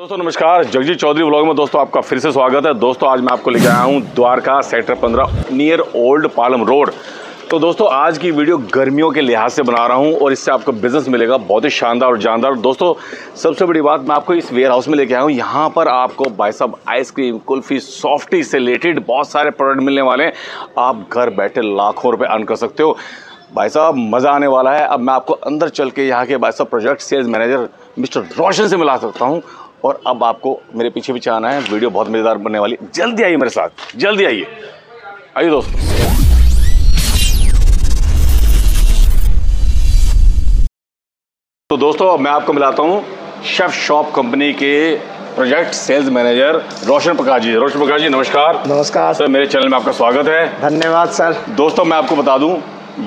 दोस्तों, नमस्कार। जगजीत चौधरी व्लॉग में दोस्तों आपका फिर से स्वागत है। दोस्तों, आज मैं आपको लेके आया हूँ Dwarka sector 15 near old Palam road तो दोस्तों, आज की वीडियो गर्मियों के लिहाज से बना रहा हूँ और इससे आपको बिज़नेस मिलेगा, बहुत ही शानदार और जानदार। दोस्तों, सबसे बड़ी बात मैं आपको इस वेयर हाउस में लेके आया हूँ। यहाँ पर आपको भाई साहब आइसक्रीम कुल्फी सॉफ्टी से रिलेटेड बहुत सारे प्रोडक्ट मिलने वाले हैं। आप घर बैठे लाखों रुपये अर्न कर सकते हो। भाई साहब, मज़ा आने वाला है। अब मैं आपको अंदर चल के यहाँ के भाई साहब project sales manager mister Roshan से मिला सकता हूँ। और अब आपको मेरे पीछे पीछे आना है वीडियो बहुत मज़ेदार बनने वाली जल्दी आइए मेरे साथ जल्दी आइए। आइए दोस्तों। तो दोस्तों अब मैं आपको मिलाता हूँ शेफ शॉप कंपनी के project sales manager Roshan Prakash ji. Roshan Prakash ji नमस्कार। नमस्कार। सर मेरे चैनल में आपका स्वागत है। धन्यवाद सर। दोस्तों मैं आपको बता दूँ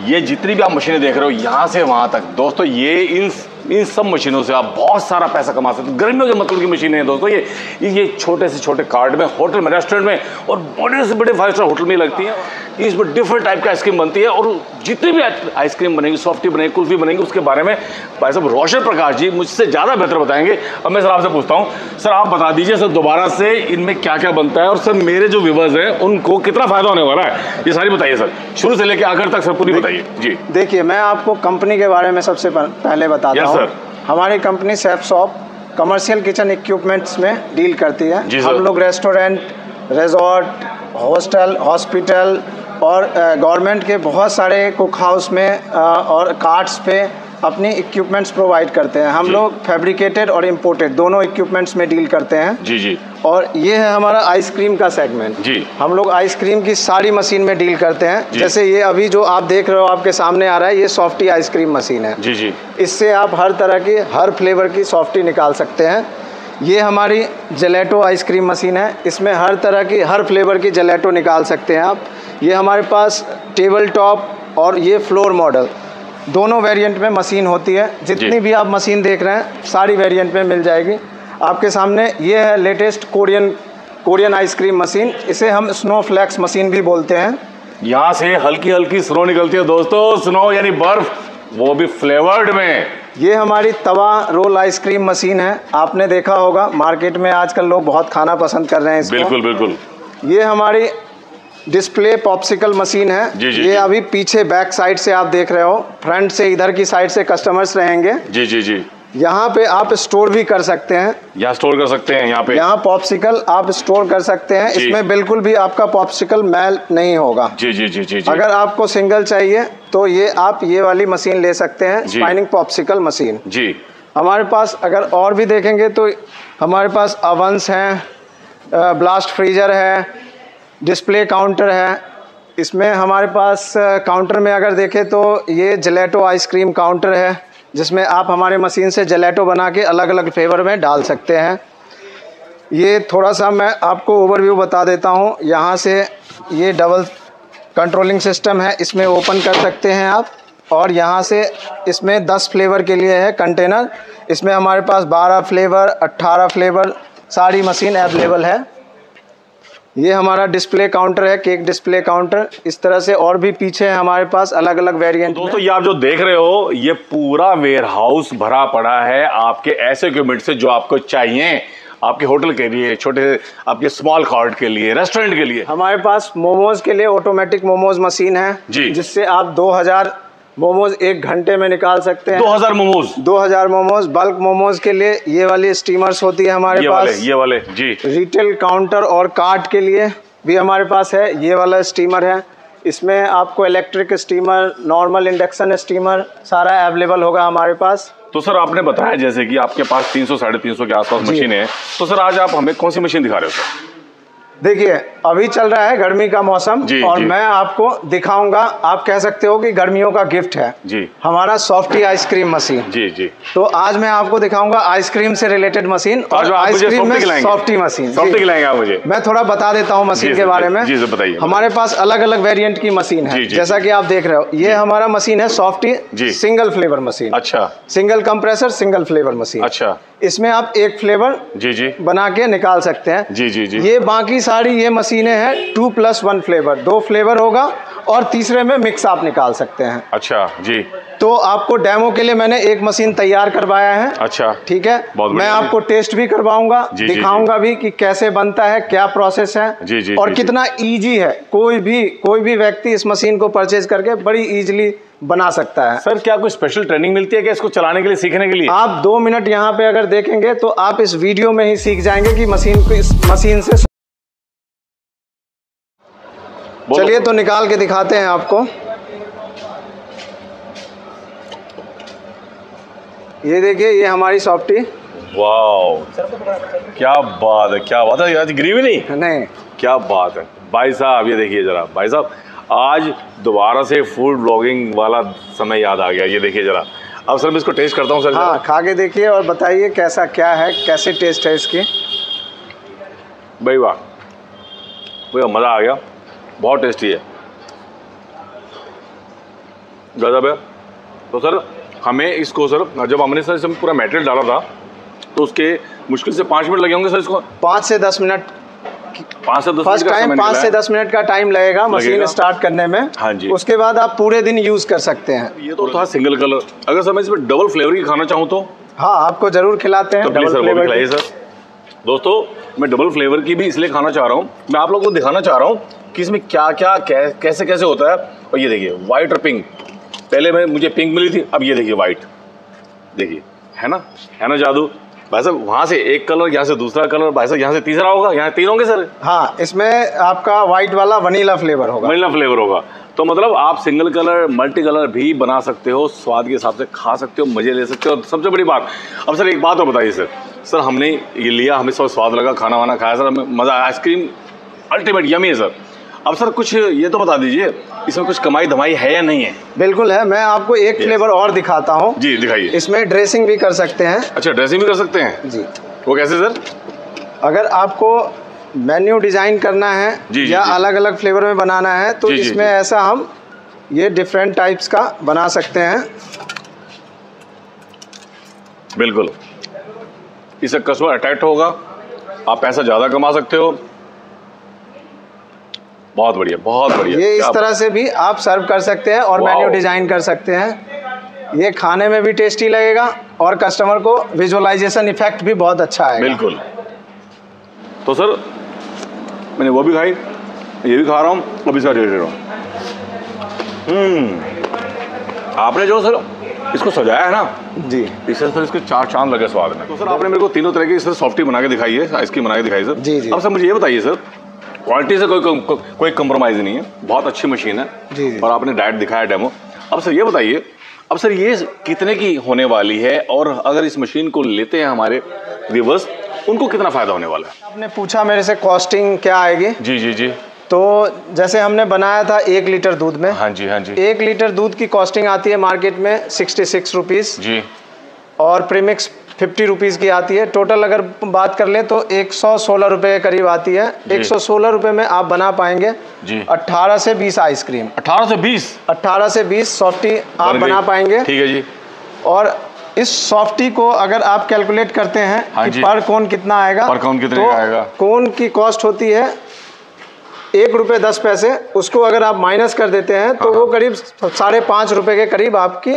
ये जितनी भी आप मशीनें देख रहे हो यहाँ से वहाँ तक। दोस्तों ये इन इन सब मशीनों से आप बहुत सारा पैसा कमा सकते हो। गर्मियों के मतलब की मशीनें हैं दोस्तों ये ये छोटे से छोटे कार्ड में होटल में रेस्टोरेंट में और बड़े से बड़े फाइव स्टार होटल में लगती हैं। इसमें डिफरेंट टाइप की आइसक्रीम बनती है और जितनी भी आइसक्रीम बनेगी सॉफ्टी बनेगी कुल्फी बनेगी उसके बारे में भाई साहब रोशन प्रकाश जी मुझसे ज़्यादा बेहतर बताएँगे। अब मैं सर आपसे पूछता हूँ सर आप बता दीजिए सर दोबारा से इनमें क्या क्या बनता है और सर मेरे जो व्यूवर्स हैं उनको कितना फ़ायदा होने वाला है? ये सारी बताइए सर। शुरू से लेकर आखिर तक सर पूरी बताइए। जी। देखिए मैं आपको कंपनी के बारे में सबसे पहले बताता हूँ। Sir. हमारी company safe shop commercial kitchen equipments में डील करती है। हम लोग रेस्टोरेंट रिजॉर्ट हॉस्टल हॉस्पिटल और गवर्नमेंट के बहुत सारे कुक हाउस में और कार्ट्स पे अपनी इक्विपमेंट्स प्रोवाइड करते हैं। हम लोग फैब्रिकेटेड और इम्पोर्टेड दोनों इक्विपमेंट्स में डील करते हैं। जी जी। और ये है हमारा आइसक्रीम का सेगमेंट जी। हम लोग आइसक्रीम की सारी मशीन में डील करते हैं। जैसे ये अभी जो आप देख रहे हो आपके सामने आ रहा है ये सॉफ्टी आइसक्रीम मशीन है। जी जी। इससे आप हर तरह की हर फ्लेवर की सॉफ्टी निकाल सकते हैं। ये हमारी जलेटो आइसक्रीम मशीन है। इसमें हर तरह की हर फ्लेवर की जलेटो निकाल सकते हैं आप। ये हमारे पास टेबल टॉप और ये फ्लोर मॉडल दोनों वेरिएंट में मशीन होती है। जितनी भी आप मशीन देख रहे हैं सारी वेरिएंट में मिल जाएगी। आपके सामने ये है latest Korean Korean ice cream machine इसे हम स्नो फ्लैक्स मशीन भी बोलते हैं। यहाँ से हल्की हल्की स्नो निकलती है दोस्तों। स्नो यानी बर्फ़ वो भी फ्लेवर्ड में। ये हमारी तवा रोल आइसक्रीम मशीन है। आपने देखा होगा मार्केट में आजकल लोग बहुत खाना पसंद कर रहे हैं इसको। बिल्कुल बिल्कुल। ये हमारी डिस्प्ले पॉप्सिकल मशीन है। जी, जी, ये जी। अभी पीछे बैक साइड से आप देख रहे हो। फ्रंट से इधर की साइड से कस्टमर्स रहेंगे। जी जी जी। यहाँ पे आप स्टोर भी कर सकते हैं। यहाँ स्टोर कर सकते हैं यहाँ पे। यहाँ पॉप्सिकल आप स्टोर कर सकते हैं। इसमें बिल्कुल भी आपका पॉप्सिकल मैल नहीं होगा। जी जी जी जी जी। अगर आपको सिंगल चाहिए तो ये आप ये वाली मशीन ले सकते हैं स्पाइनिंग पॉप्सिकल मशीन जी। हमारे पास अगर और भी देखेंगे तो हमारे पास अवंस हैं ब्लास्ट फ्रीजर है डिस्प्ले काउंटर है। इसमें हमारे पास काउंटर में अगर देखें तो ये जलेटो आइसक्रीम काउंटर है। जिसमें आप हमारे मशीन से जलेटो बना के अलग अलग फ्लेवर में डाल सकते हैं। ये थोड़ा सा मैं आपको ओवरव्यू बता देता हूँ। यहाँ से ये डबल कंट्रोलिंग सिस्टम है। इसमें ओपन कर सकते हैं आप। और यहाँ से इसमें 10 फ्लेवर के लिए है कंटेनर इसमें हमारे पास 12 फ्लेवर 18 फ्लेवर सारी मशीन अवेलेबल है। ये हमारा डिस्प्ले काउंटर है केक डिस्प्ले काउंटर इस तरह से और भी पीछे है हमारे पास अलग अलग वेरिएंट दोस्तों ये आप जो देख रहे हो ये पूरा वेयर हाउस भरा पड़ा है आपके ऐसे इक्विपमेंट से जो आपको चाहिए आपके होटल के लिए छोटे आपके स्मॉल कार्ड के लिए रेस्टोरेंट के लिए। हमारे पास मोमोज के लिए ऑटोमेटिक मोमोज मशीन है जी। जिससे आप 2000 मोमोज एक घंटे में निकाल सकते हैं। 2000 मोमोज। 2000 मोमोज बल्क मोमोज के लिए ये वाली स्टीमर्स होती है हमारे ये पास। वाले ये वाले जी। रिटेल काउंटर और कार्ट के लिए भी हमारे पास है ये वाला स्टीमर है। इसमें आपको electric steamer normal induction steamer सारा अवेलेबल होगा हमारे पास। तो सर आपने बताया जैसे कि आपके पास 300 साढ़े तीन सौ के आसपास। मशीन है। तो सर आज आप हमें कौन सी मशीन दिखा रहे हो सर? देखिए अभी चल रहा है गर्मी का मौसम जी, और जी। मैं आपको दिखाऊँगा आप कह सकते हो कि गर्मियों का गिफ्ट है। जी। हमारा सॉफ्टी आइसक्रीम मशीन जी जी। तो आज मैं आपको दिखाऊँगा आइसक्रीम से रिलेटेड मशीन और आइसक्रीम सॉफ्टी में सॉफ्टी मशीन सॉफ्टी खिलाएँगे आप मुझे। मैं थोड़ा बता देता हूँ मशीन के बारे में। जी बताइए, हमारे पास अलग अलग वेरियंट की मशीन है। जैसा की आप देख रहे हो ये हमारा मशीन है सॉफ्टी सिंगल फ्लेवर मशीन अच्छा। Single compressor single flavour machine अच्छा। इसमें आप एक फ्लेवर जी जी। बना के निकाल सकते हैं। जी जी जी। ये बाकी सारी ये मशीन मशीनें हैं टू प्लस वन फ्लेवर दो फ्लेवर होगा और तीसरे में मिक्स आप निकाल सकते हैं। अच्छा जी। तो आपको डेमो के लिए मैंने एक मशीन तैयार करवाया है। अच्छा ठीक है? मैं आपको टेस्ट भी करवाऊँगा दिखाऊँगा भी कि कैसे बनता है क्या प्रोसेस है जी, जी, और जी, जी। कितना इजी है। कोई भी कोई भी व्यक्ति इस मशीन को परचेज करके बड़ी इजीली बना सकता है। सर क्या कोई स्पेशल ट्रेनिंग मिलती है क्या इसको चलाने के लिए सीखने के लिए? आप दो मिनट यहाँ पे अगर देखेंगे तो आप इस वीडियो में ही सीख जाएँगे कि मशीन को इस मशीन से। चलिए तो निकाल के दिखाते हैं आपको। ये देखिए ये हमारी सॉफ्टी वाह क्या बात है क्या बात है आज गिरी भी नहीं? नहीं। क्या बात है। भाई साहब ये देखिए जरा भाई साहब आज दोबारा से फ़ूड ब्लॉगिंग वाला समय याद आ गया ये देखिए जरा। अब सर मैं इसको टेस्ट करता हूँ सर हाँ खा के देखिए और बताइए कैसा क्या है कैसे टेस्ट है इसकी? भाई वाह भैया मज़ा आ गया। बहुत टेस्टी है। गजब है। तो सर हमें इसको सर जब हमने सर इसमें पूरा मटेरियल डाला था तो उसके मुश्किल से पाँच मिनट लगे होंगे सर इसको? पाँच से दस मिनट पाँच से दस फ़र्स्ट मिनट का टाइम पाँच से दस मिनट का टाइम लगेगा मशीन स्टार्ट करने में। हाँ जी। उसके बाद आप पूरे दिन यूज़ कर सकते हैं। ये तो था सिंगल कलर अगर सर मैं इसमें डबल फ्लेवर की खाना चाहूँ तो? हाँ आपको ज़रूर खिलाते हैं डबल फ्लेवर खिलाइए सर। दोस्तों मैं डबल फ्लेवर की भी इसलिए खाना चाह रहा हूँ। मैं आप लोगों को दिखाना चाह रहा हूँ कि इसमें क्या क्या कैसे कैसे होता है? और ये देखिए वाइट और पिंक पहले मैं मुझे पिंक मिली थी अब ये देखिए वाइट देखिए है ना? है ना जादू? भाई साहब वहाँ से एक कलर यहाँ से दूसरा कलर भाई साहब यहाँ से तीसरा होगा? यहाँ तीन होंगे सर? हाँ इसमें आपका व्हाइट वाला वनीला फ्लेवर होगा। वनीला फ्लेवर होगा। तो मतलब आप सिंगल कलर मल्टी कलर भी बना सकते हो स्वाद के हिसाब से खा सकते हो मज़े ले सकते हो। सबसे बड़ी बात अब सर एक बात और बताइए सर। सर हमने ये लिया हमें सब स्वाद लगा खाना वाना खाया सर हमें मज़ा आइसक्रीम अल्टीमेट यमी है सर। अब सर कुछ ये तो बता दीजिए इसमें कुछ कमाई धमाई है या नहीं है? बिल्कुल है मैं आपको एक फ्लेवर और दिखाता हूँ। जी दिखाइए। इसमें ड्रेसिंग भी कर सकते हैं। अच्छा ड्रेसिंग भी कर सकते हैं? जी। वो कैसे सर? अगर आपको मेन्यू डिज़ाइन करना है जी, या जी। अलग अलग फ्लेवर में बनाना है तो इसमें। ऐसा हम ये डिफरेंट टाइप्स का बना सकते हैं। बिल्कुल। इससे कस्टमर अट्रैक्ट होगा आप पैसा ज़्यादा कमा सकते हो बहुत बढ़िया बहुत बढ़िया। ये इस तरह से भी आप सर्व कर सकते हैं और मेन्यू डिज़ाइन कर सकते हैं। ये खाने में भी टेस्टी लगेगा और कस्टमर को विजुअलाइजेशन इफ़ेक्ट भी बहुत अच्छा है बिल्कुल। तो सर मैंने वो भी खाई ये भी खा रहा हूँ अब इसका टेस्ट ले रहा हूँ। हम्म। आपने जो सर इसको सजाया है ना? जी। इससे सर इसके चार चाँद लगे स्वाद में। तो सर आपने मेरे को तीनों तरह की सर सॉफ्टी बना के दिखाई है आइसक्रीम बना के दिखाई सर। जी, जी। अब सर मुझे ये बताइए सर क्वालिटी से कोई को, कोई कंप्रोमाइज़ नहीं है। बहुत अच्छी मशीन है। जी, जी। और आपने डायट दिखाया डेमो अब सर ये बताइए अब सर ये कितने की होने वाली है? और अगर इस मशीन को लेते हैं हमारे व्यूवर्स उनको कितना फ़ायदा होने वाला है? आपने पूछा मेरे से कॉस्टिंग क्या आएगी? जी जी जी। तो जैसे हमने बनाया था एक लीटर दूध में हाँ जी हाँ जी। एक लीटर दूध की कॉस्टिंग आती है मार्केट में सिक्सटी सिक्स रुपीज़ जी। और प्रीमिक्स फिफ्टी रुपीज़ की आती है। टोटल अगर बात कर लें तो एक सौ सोलह रुपये के करीब आती है। एक सौ सोलह रुपये में आप बना पाएँगे। जी। अट्ठारह से बीस आइसक्रीम। अठारह से बीस? अट्ठारह से बीस सॉफ्टी आप बना पाएँगे। ठीक है जी। और इस सॉफ्टी को अगर आप कैलकुलेट करते हैं हाँ कि पर कोन कितना आएगा पर कोन कितने तो का आएगा? कोन की कॉस्ट होती है एक रुपये दस पैसे। उसको अगर आप माइनस कर देते हैं तो हाँ, वो करीब साढ़े पाँच रुपये के करीब आपकी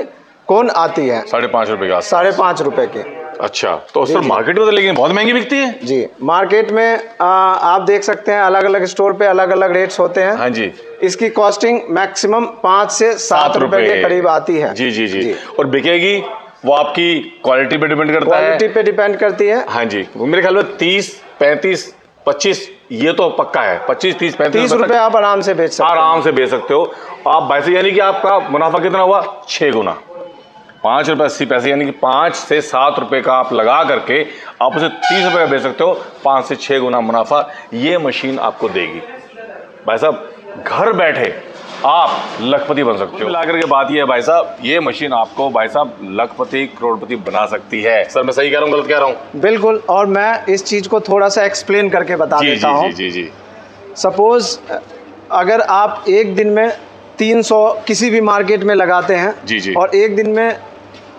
कोन आती है। साढ़े पाँच रुपए का साढ़े पाँच रुपये की। अच्छा तो सर मार्केट में तो लेकिन बहुत महँगी बिकती है। जी मार्केट में आ, आप देख सकते हैं अलग अलग स्टोर पे अलग अलग रेट्स होते हैं। हाँ जी। इसकी कॉस्टिंग मैक्सिमम पाँच से सात रुपए के करीब आती है। जी जी जी। और बिकेगी वो आपकी क्वालिटी पे डिपेंड करता है। क्वालिटी पे डिपेंड करती है। हाँ जी। मेरे ख्याल में तीस पैंतीस पच्चीस ये तो पक्का है। पच्चीस तीस पैंतीस तीस रुपए आप आराम से बेच सकते हैं। आराम से बेच सकते हो। आप वैसे यानी कि आपका मुनाफा कितना हुआ? छः गुना। पाँच रुपये अस्सी पैसे यानी कि पाँच से सात रुपए का आप लगा करके आप उसे तीस रुपए का बेच सकते हो पाँच से छः गुना मुनाफा ये मशीन आपको देगी। भाई साहब घर बैठे आप लखपति बन सकते हो। मिलाकर के बात ये है भाई साहब ये मशीन आपको भाई साहब लखपति करोड़पति बना सकती है। सर मैं सही कह रहा हूँ गलत कह रहा हूँ? बिल्कुल और मैं इस चीज़ को थोड़ा सा एक्सप्लेन करके बता जी देता हूँ। जी जी जी। सपोज़ अगर आप एक दिन में 300 किसी भी मार्केट में लगाते हैं जी, जी। और एक दिन में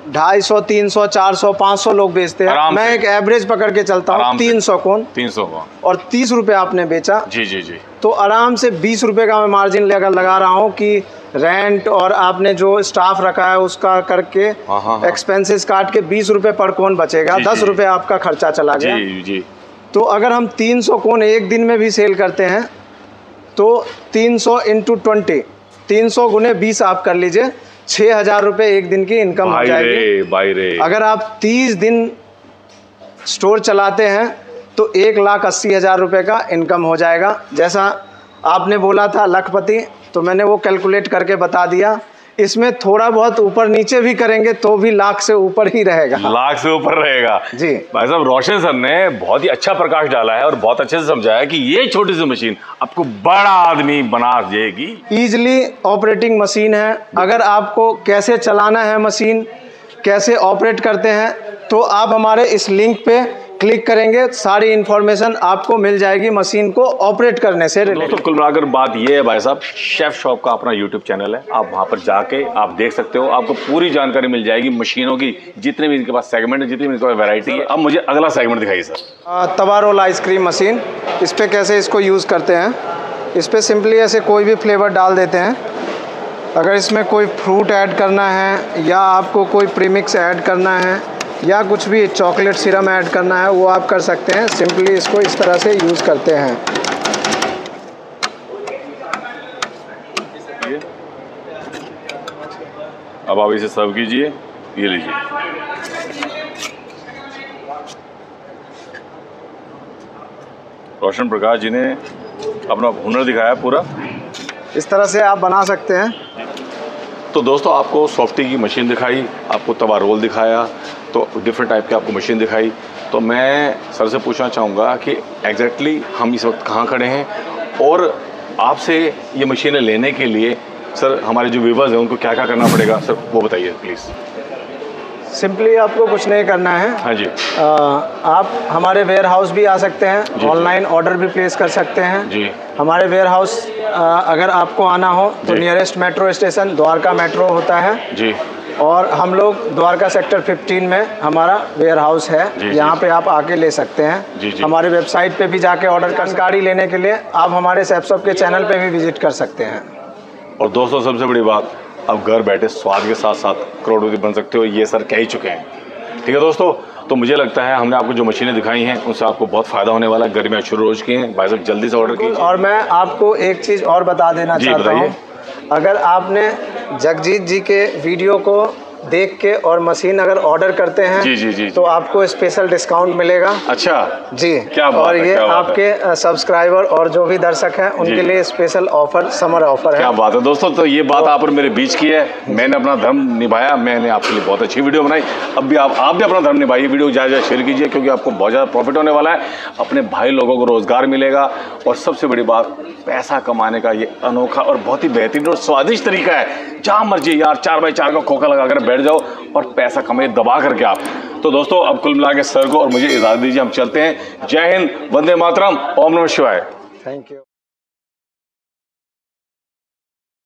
ढाई सौ तीन सौ चार सौ पाँच सौ लोग बेचते हैं। मैं एक एवरेज पकड़ के चलता हूँ तीन सौ कौन? तीन सौ का और तीस रुपये आपने बेचा। जी जी जी। तो आराम से बीस रुपये का मैं मार्जिन लगा लगा रहा हूँ कि रेंट और आपने जो स्टाफ रखा है उसका करके हाँ, हाँ, हाँ। एक्सपेंसेस काट के बीस रुपये पर कौन बचेगा? दस। रुपये आपका खर्चा चला गया। जी जी। तो अगर हम तीन सौ कौन एक दिन में भी सेल करते हैं तो तीन सौ इंटू ट्वेंटी तीन सौ गुने बीस आप कर लीजिए। छः हज़ार रुपये एक दिन की इनकम हो जाएगी। भाई रे। अगर आप तीस दिन स्टोर चलाते हैं तो एक लाख अस्सी हज़ार रुपये का इनकम हो जाएगा। जैसा आपने बोला था लखपति तो मैंने वो कैलकुलेट करके बता दिया। इसमें थोड़ा बहुत ऊपर नीचे भी करेंगे तो भी लाख से ऊपर ही रहेगा। लाख से ऊपर रहेगा। जी। भाई साहब रोशन सर ने बहुत ही अच्छा प्रकाश डाला है और बहुत अच्छे से समझाया कि ये छोटी सी मशीन आपको बड़ा आदमी बना देगी। इजिली ऑपरेटिंग मशीन है। अगर आपको कैसे चलाना है मशीन कैसे ऑपरेट करते हैं तो आप हमारे इस लिंक पे क्लिक करेंगे सारी इन्फॉर्मेशन आपको मिल जाएगी मशीन को ऑपरेट करने से दोस्तों रिलेटेड कुल मिलाकर बात ये है भाई साहब शेफ शॉप का अपना यूट्यूब चैनल है। आप वहाँ पर जाके आप देख सकते हो आपको पूरी जानकारी मिल जाएगी मशीनों की जितने भी इनके पास सेगमेंट है जितनी भी इनके पास वेरायटी है। अब मुझे अगला सेगमेंट दिखाइए सर। तवा रोल आइसक्रीम मशीन इस पर कैसे इसको यूज़ करते हैं? इस पर सिंपली ऐसे कोई भी फ्लेवर डाल देते हैं। अगर इसमें कोई फ्रूट ऐड करना है या आपको कोई प्रीमिक्स ऐड करना है या कुछ भी चॉकलेट सिरम ऐड करना है वो आप कर सकते हैं। सिंपली इसको इस तरह से यूज़ करते हैं। अब आप इसे सर्व कीजिए। ये लीजिए। रोशन प्रकाश जी ने अपना हुनर दिखाया पूरा। इस तरह से आप बना सकते हैं। तो दोस्तों आपको सॉफ्टी की मशीन दिखाई आपको तवा रोल दिखाया तो डिफरेंट टाइप की आपको मशीन दिखाई। तो मैं सर से पूछना चाहूँगा कि एग्जैक्टली exactly हम इस वक्त कहाँ खड़े हैं? और आपसे ये मशीनें लेने के लिए सर हमारे जो व्यूवर्स हैं उनको क्या क्या करना पड़ेगा? सर वो बताइए प्लीज़ सिंपली आपको कुछ नहीं करना है। हाँ जी। आ, आप हमारे वेयर हाउस भी आ सकते हैं। ऑनलाइन ऑर्डर भी प्लेस कर सकते हैं। जी। हमारे वेयर हाउस अगर आपको आना हो तो nearest metro station Dwarka metro होता है। जी। और हम लोग द्वारका सेक्टर 15 में हमारा वेयर हाउस है। यहाँ पे आप आके ले सकते हैं। जी, जी। हमारे वेबसाइट पे भी जाके ऑर्डर कर गाड़ी लेने के लिए आप हमारे सैपसॉप के चैनल पे भी विज़िट कर सकते हैं। और दोस्तों सबसे बड़ी बात अब घर बैठे स्वाद के साथ साथ करोड़पति बन सकते हो ये सर कह ही चुके हैं। ठीक है दोस्तों तो मुझे लगता है हमने आपको जो मशीनें दिखाई हैं उनसे आपको बहुत फ़ायदा होने वाला है। गर्मियाँ शुरू हो चुकी हैं। भाई साहब जल्दी से ऑर्डर कीजिए। और मैं आपको एक चीज़ और बता देना चाहता हूँ। अगर आपने जगजीत जी के वीडियो को देख के और मशीन अगर ऑर्डर करते हैं जी, जी, जी, तो आपको स्पेशल डिस्काउंट मिलेगा। अच्छा जी क्या बात और ये क्या बात आपके सब्सक्राइबर और जो भी दर्शक हैं उनके लिए स्पेशल ऑफ़र समर ऑफ़र है। क्या बात है दोस्तों तो ये बात आप और मेरे बीच की है। मैंने अपना धर्म निभाया मैंने आपके लिए बहुत अच्छी वीडियो बनाई। अब भी आप आप भी अपना धर्म निभाइए वीडियो ज़्यादा ज़्यादा शेयर कीजिए क्योंकि आपको बहुत ज़्यादा प्रॉफिट होने वाला है। अपने भाई लोगों को रोज़गार मिलेगा और सबसे बड़ी बात पैसा कमाने का ये अनोखा और बहुत ही बेहतरीन और स्वादिष्ट तरीका है। जहाँ मर्ज़ी यार चार बाई चार का खोखा लगा कर बैठ जाओ और पैसा कमाइए, दबा करके आप। तो दोस्तों, अब कुल मिला के सर को और मुझे इजाज़त दीजिए, हम चलते हैं। जय हिंद, वंदे मातरम, ओम नमः शिवाय। Thank you